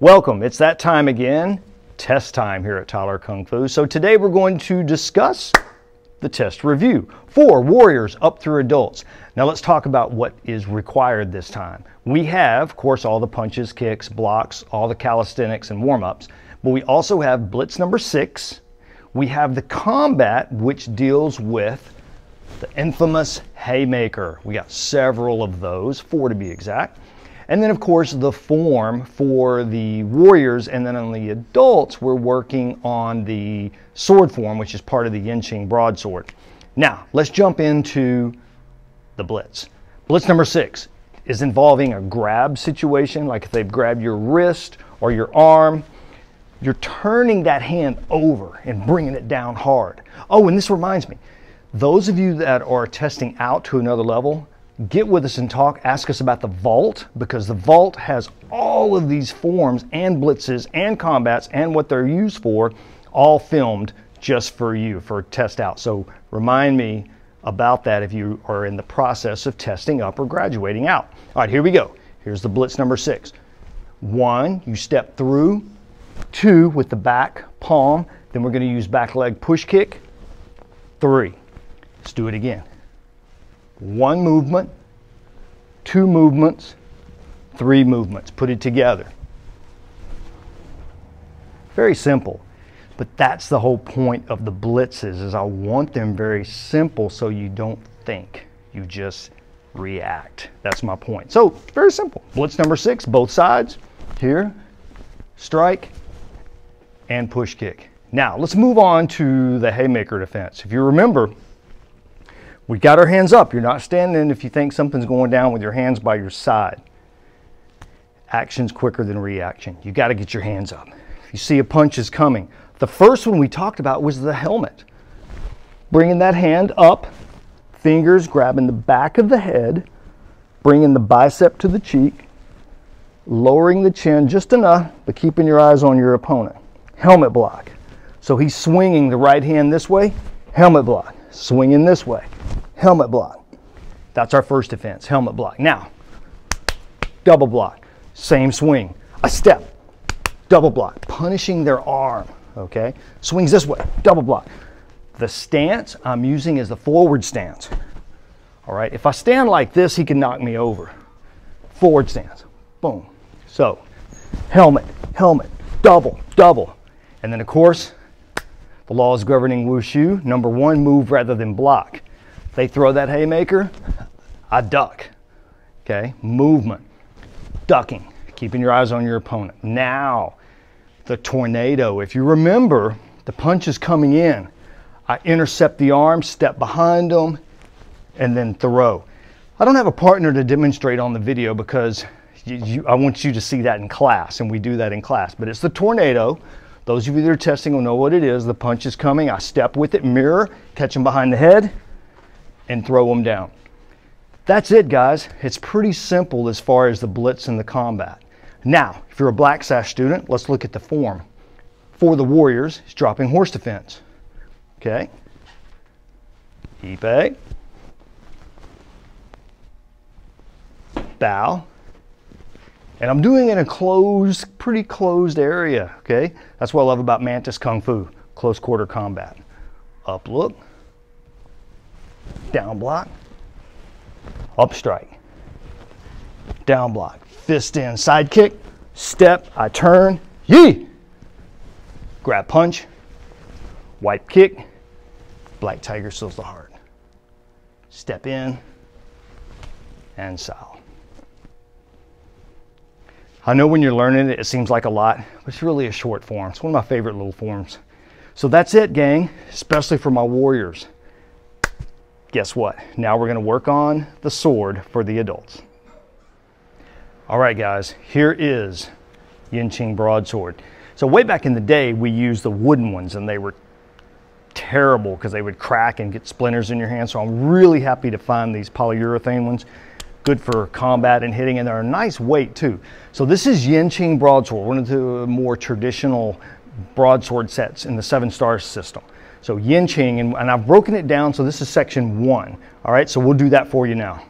Welcome, it's that time again, test time here at Tyler Kung Fu. So today we're going to discuss the test review for warriors up through adults. Now let's talk about what is required this time. We have, of course, all the punches, kicks, blocks, all the calisthenics and warm-ups, but we also have blitz number six. We have the combat, which deals with the infamous haymaker. We got several of those, four to be exact. And then of course the form for the warriors and then on the adults we're working on the sword form which is part of the Yinqing broadsword. Now let's jump into the blitz. Blitz number six is involving a grab situation like if they've grabbed your wrist or your arm you're turning that hand over and bringing it down hard. Oh, and this reminds me, those of you that are testing out to another level, get with us and talk. Ask us about the vault because the vault has all of these forms and blitzes and combats and what they're used for, all filmed just for you for test out. So remind me about that if you are in the process of testing up or graduating out. All right, here we go. Here's the blitz number six. One, you step through. Two, with the back palm. Then we're going to use back leg push kick. Three. Let's do it again one movement, two movements, three movements. Put it together. Very simple. But that's the whole point of the blitzes is I want them very simple so you don't think. You just react. That's my point. So very simple. Blitz number six, both sides. Here, strike, and push kick. Now let's move on to the haymaker defense. If you remember, we got our hands up. You're not standing if you think something's going down with your hands by your side. Action's quicker than reaction. You got to get your hands up. If you see a punch is coming. The first one we talked about was the helmet. Bringing that hand up, fingers grabbing the back of the head, bringing the bicep to the cheek, lowering the chin just enough, but keeping your eyes on your opponent. Helmet block. So he's swinging the right hand this way, helmet block. Swinging this way helmet block. That's our first defense, helmet block. Now, double block, same swing, a step, double block, punishing their arm, okay? Swings this way, double block. The stance I'm using is the forward stance, all right? If I stand like this, he can knock me over. Forward stance, boom. So, helmet, helmet, double, double. And then of course, the laws governing wushu, number one, move rather than block. They throw that haymaker, I duck. Okay, movement, ducking, keeping your eyes on your opponent. Now, the tornado. If you remember, the punch is coming in. I intercept the arm, step behind them, and then throw. I don't have a partner to demonstrate on the video because you, you, I want you to see that in class, and we do that in class. But it's the tornado. Those of you that are testing will know what it is. The punch is coming. I step with it, mirror, catch him behind the head, and throw them down. That's it, guys. It's pretty simple as far as the blitz and the combat. Now, if you're a Black Sash student, let's look at the form. For the Warriors, it's dropping horse defense. Okay. Ipe. Bow. And I'm doing it in a closed, pretty closed area, okay? That's what I love about Mantis Kung Fu, close quarter combat. Up look down block, up strike, down block, fist in, side kick, step, I turn, yee, grab punch, wipe kick, black tiger seals the heart. Step in. And sow. I know when you're learning it, it seems like a lot, but it's really a short form. It's one of my favorite little forms. So that's it, gang, especially for my warriors guess what? Now we're gonna work on the sword for the adults. All right, guys, here is Yinqing broadsword. So way back in the day, we used the wooden ones and they were terrible because they would crack and get splinters in your hand. So I'm really happy to find these polyurethane ones. Good for combat and hitting, and they're a nice weight too. So this is Yinqing broadsword, one of the more traditional broadsword sets in the seven stars system. So Yinqing, and, and I've broken it down, so this is section one. All right, so we'll do that for you now.